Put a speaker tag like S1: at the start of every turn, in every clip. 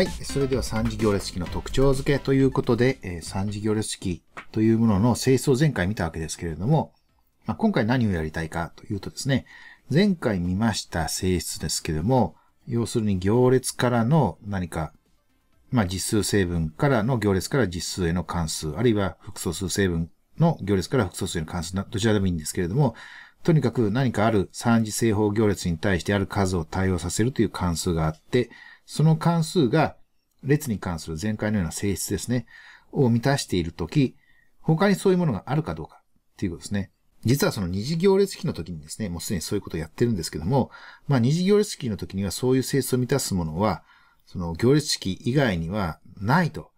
S1: はい。それでは三次行列式の特徴付けということで、えー、三次行列式というものの性質を前回見たわけですけれども、まあ、今回何をやりたいかというとですね、前回見ました性質ですけれども、要するに行列からの何か、まあ、実数成分からの行列から実数への関数、あるいは複素数成分の行列から複素数への関数、どちらでもいいんですけれども、とにかく何かある三次正方行列に対してある数を対応させるという関数があって、その関数が列に関する前回のような性質ですね、を満たしているとき、他にそういうものがあるかどうかっていうことですね。実はその二次行列式の時にですね、もうすでにそういうことをやってるんですけども、まあ二次行列式の時にはそういう性質を満たすものは、その行列式以外にはないと。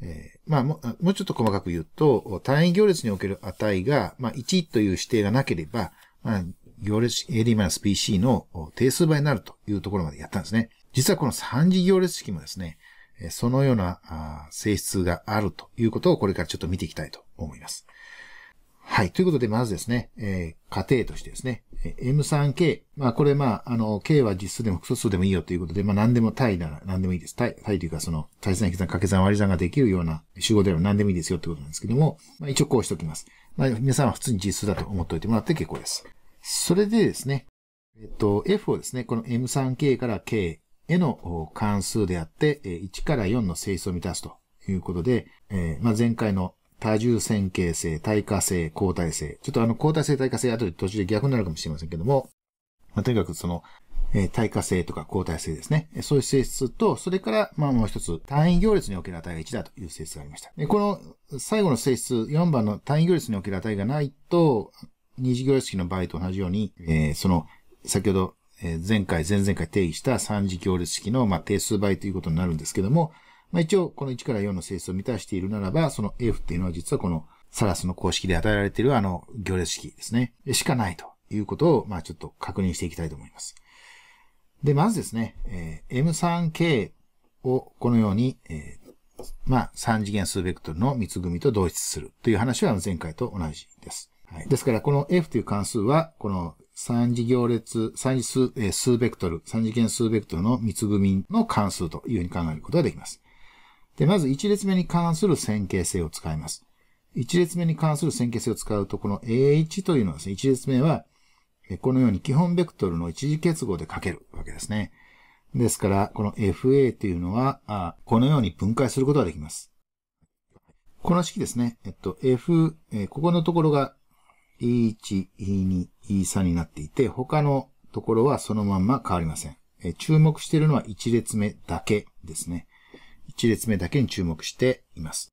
S1: えー、まあもうちょっと細かく言うと、単位行列における値が、まあ1という指定がなければ、まあ行列 AD-PC の定数倍になるというところまでやったんですね。実はこの三次行列式もですね、そのような性質があるということをこれからちょっと見ていきたいと思います。はい。ということで、まずですね、えー、仮定としてですね、M3K。まあ、これ、まあ、あの、K は実数でも複素数でもいいよということで、まあ、何でも対なら何でもいいです。対、対というか、その、対算、引き算、掛け算、割り算ができるような集合であれば何でもいいですよということなんですけども、まあ、一応こうしておきます。まあ、皆さんは普通に実数だと思っておいてもらって結構です。それでですね、えっと、F をですね、この M3K から K への関数であって、1から4の整数を満たすということで、えー、まあ、前回の多重線形性、対化性、交代性。ちょっとあの、交代性、対化性、後で途中で逆になるかもしれませんけども、まあ、とにかくその、えー、対化性とか交代性ですね。そういう性質と、それから、まあもう一つ、単位行列における値が1だという性質がありました。でこの最後の性質、4番の単位行列における値がないと、二次行列式の場合と同じように、えー、その、先ほどえ前回、前々回定義した三次行列式の、ま、定数倍ということになるんですけども、まあ、一応、この1から4の整数を満たしているならば、その F っていうのは実はこのサラスの公式で与えられているあの行列式ですね。しかないということを、まあ、ちょっと確認していきたいと思います。で、まずですね、え、M3K をこのように、え、まあ、3次元数ベクトルの密組と同一するという話は前回と同じです。はい、ですから、この F という関数は、この三次行列、三次数、えー、数ベクトル、三次元数ベクトルの密組の関数というふうに考えることができます。で、まず一列目に関する線形性を使います。一列目に関する線形性を使うと、この A1 というのはですね、一列目は、このように基本ベクトルの一次結合で書けるわけですね。ですから、この FA というのは、このように分解することができます。この式ですね。えっと、F、えここのところが E1、E2、E3 になっていて、他のところはそのまんま変わりません。え注目しているのは1列目だけですね。1列目だけに注目しています。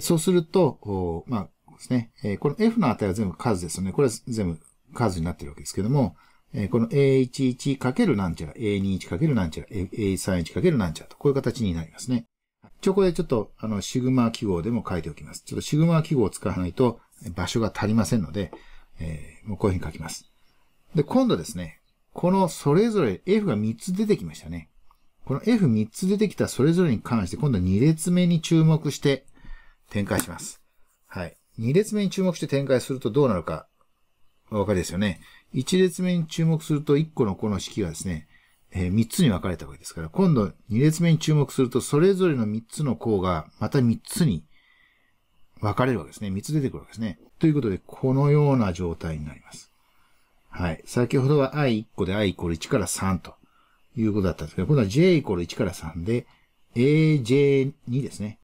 S1: そうすると、まあですね、えこの F の値は全部数ですよね。これは全部数になっているわけですけども、えこの A11× なんちゃら、A21× なんちゃら、A31× なんちゃらと、こういう形になりますね。一応これちょっと、あの、シグマ記号でも書いておきます。ちょっとシグマ記号を使わないと場所が足りませんので、えー、こういうふうに書きます。で、今度ですね、このそれぞれ F が3つ出てきましたね。この F3 つ出てきたそれぞれに関して今度は2列目に注目して展開します。はい。2列目に注目して展開するとどうなるかお分かりですよね。1列目に注目すると1個のこの式がですね、えー、3つに分かれたわけですから、今度2列目に注目するとそれぞれの3つの項がまた3つに分かれるわけですね。3つ出てくるわけですね。ということで、このような状態になります。はい。先ほどは i1 個で i イコール1から3ということだったんですけど、今度は j イコール1から3で、aj2 ですね。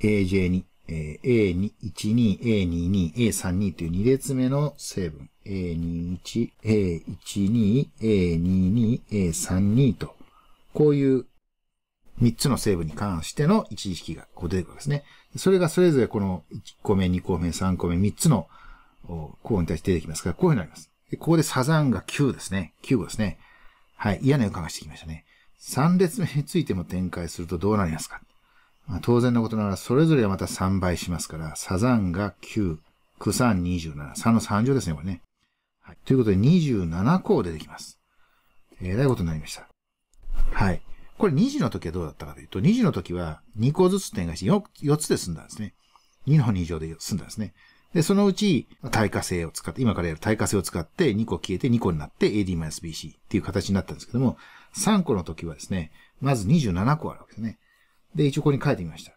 S1: aj2、えー、a12、a22、a32 という2列目の成分。a21、a12、a22、a32 と、こういう3つの成分に関しての一時式がこう出てくるわけですね。それがそれぞれこの1個目、2個目、3個目、3つの項に対して出てきますから、こういうふうになります。ここでサザンが9ですね。9個ですね。はい。嫌な予感がしてきましたね。3列目についても展開するとどうなりますか、まあ、当然のことながら、それぞれはまた3倍しますから、サザンが9、クサン27、3の3乗ですね、これね。はい。ということで27項出てきます。えらいことになりました。はい。これ2次の時はどうだったかというと、2次の時は2個ずつ展開して 4, 4つで済んだんですね。2の2乗で済んだんですね。で、そのうち、対価性を使って、今からやる対価性を使って2個消えて2個になって AD-BC っていう形になったんですけども、3個の時はですね、まず27個あるわけですね。で、一応ここに書いてみました。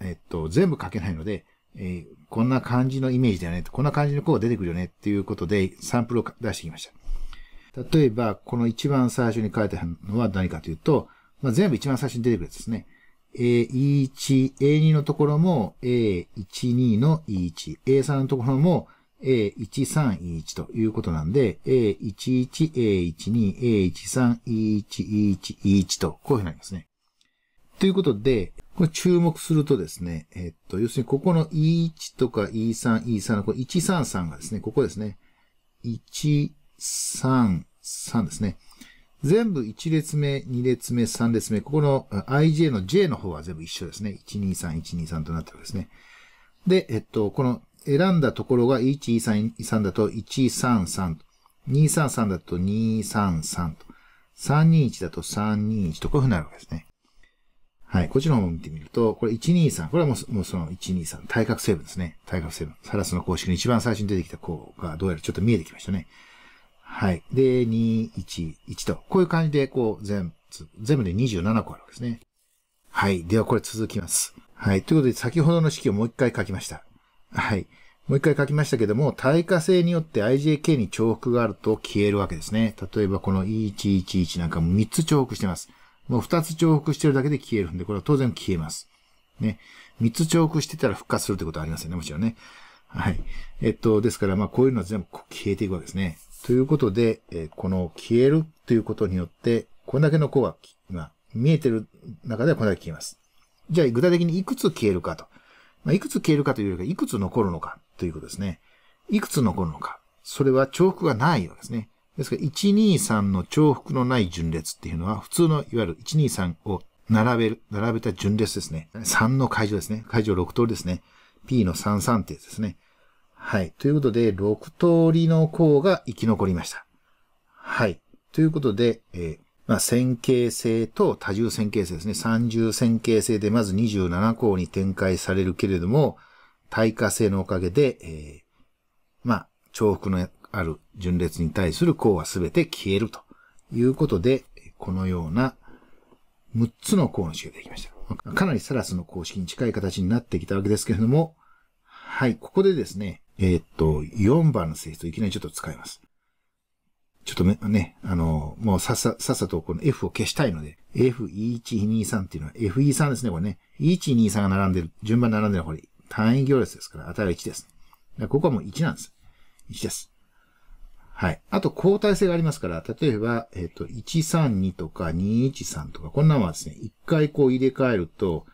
S1: えっと、全部書けないので、えー、こんな感じのイメージだよね、こんな感じの子が出てくるよねっていうことで、サンプルを出してきました。例えば、この一番最初に書いてあるのは何かというと、まあ、全部一番最初に出てくるやつですね。A1、A2 のところも A12 の E1、A3 のところも A13、E1 ということなんで、A11、A12、A13、E1、E1、E1 と、こういうふうになりますね。ということで、これ注目するとですね、えっと、要するにここの E1 とか E3、E3 のこれ133がですね、ここですね。133ですね。全部1列目、2列目、3列目、ここの ij の j の方は全部一緒ですね。123、123となってるわけですね。で、えっと、この選んだところが123 3だと133と、233だと233と、321だと321とこういうふうになるわけですね。はい。こっちの方も見てみると、これ123。これはもうもうその123。対角成分ですね。対角成分。サラスの公式の一番最初に出てきた項がどうやらちょっと見えてきましたね。はい。で、2、1、1と。こういう感じで、こう、全部、全部で27個あるわけですね。はい。では、これ続きます。はい。ということで、先ほどの式をもう一回書きました。はい。もう一回書きましたけども、対価性によって IJK に重複があると消えるわけですね。例えばこの1111なんかも3つ重複してます。もう2つ重複してるだけで消えるんで、これは当然消えます。ね。3つ重複してたら復活するってことはありませんね、もちろんね。はい。えっと、ですから、まあ、こういうのは全部消えていくわけですね。ということで、えこの消えるということによって、これだけの子が今見えてる中ではこれだけ消えます。じゃあ具体的にいくつ消えるかと。まあ、いくつ消えるかというよりか、いくつ残るのかということですね。いくつ残るのか。それは重複がないわけですね。ですから、123の重複のない順列っていうのは、普通のいわゆる123を並べる、並べた順列ですね。3の解除ですね。解除6通りですね。P の33ってやつですね。はい。ということで、6通りの項が生き残りました。はい。ということで、えー、まあ、線形性と多重線形性ですね。三重線形性でまず27項に展開されるけれども、対価性のおかげで、えー、まあ、重複のある順列に対する項はすべて消えるということで、このような6つの項の式ができました。かなりサラスの公式に近い形になってきたわけですけれども、はい、ここでですね、えー、っと、4番の性質をいきなりちょっと使います。ちょっとね、ね、あの、もうさっさ、さっさとこの F を消したいので、F123 っていうのは FE3 ですね、これね。123が並んでる、順番並んでるのはこれ単位行列ですから、値は1です。ここはもう1なんです。1です。はい。あと、交代性がありますから、例えば、えっ、ー、と、132とか213とか、こんなのはですね、一回こう入れ替えると、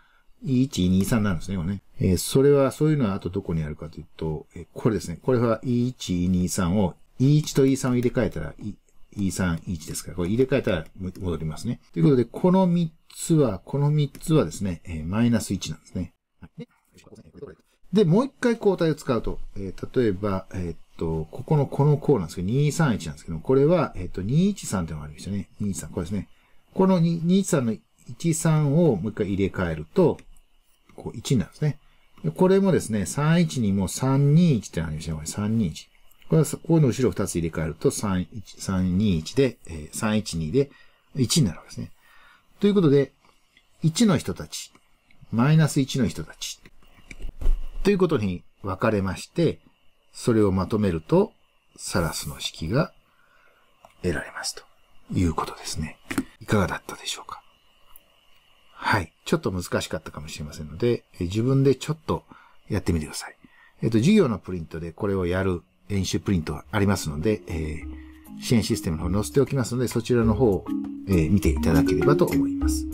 S1: E123 なんですね、これね。えー、それは、そういうのはあとどこにあるかというと、えー、これですね。これは E123 を E1 と E3 を入れ替えたら E3、E1 ですから、これ入れ替えたら戻りますね。ということで、この3つは、この3つはですね、えー、マイナス1なんですね。で、もう一回交代を使うと、えー、例えば、えー、っと、ここのこの項なんですけど、231なんですけど、これは、えー、っと、213ってのがありましたね。213、これですね。この213の13をもう一回入れ替えると、こう1になるんですね。これもですね、31にも321ってなりましたね。これ321。これは、ここの後ろ2つ入れ替えると3 321で、えー、312で1になるわけですね。ということで、1の人たち、マイナス1の人たち、ということに分かれまして、それをまとめると、サラスの式が得られますということですね。いかがだったでしょうか？はい。ちょっと難しかったかもしれませんので、自分でちょっとやってみてください。えっ、と、授業のプリントでこれをやる演習プリントがありますので、えー、支援システムの方に載せておきますので、そちらの方を、えー、見ていただければと思います。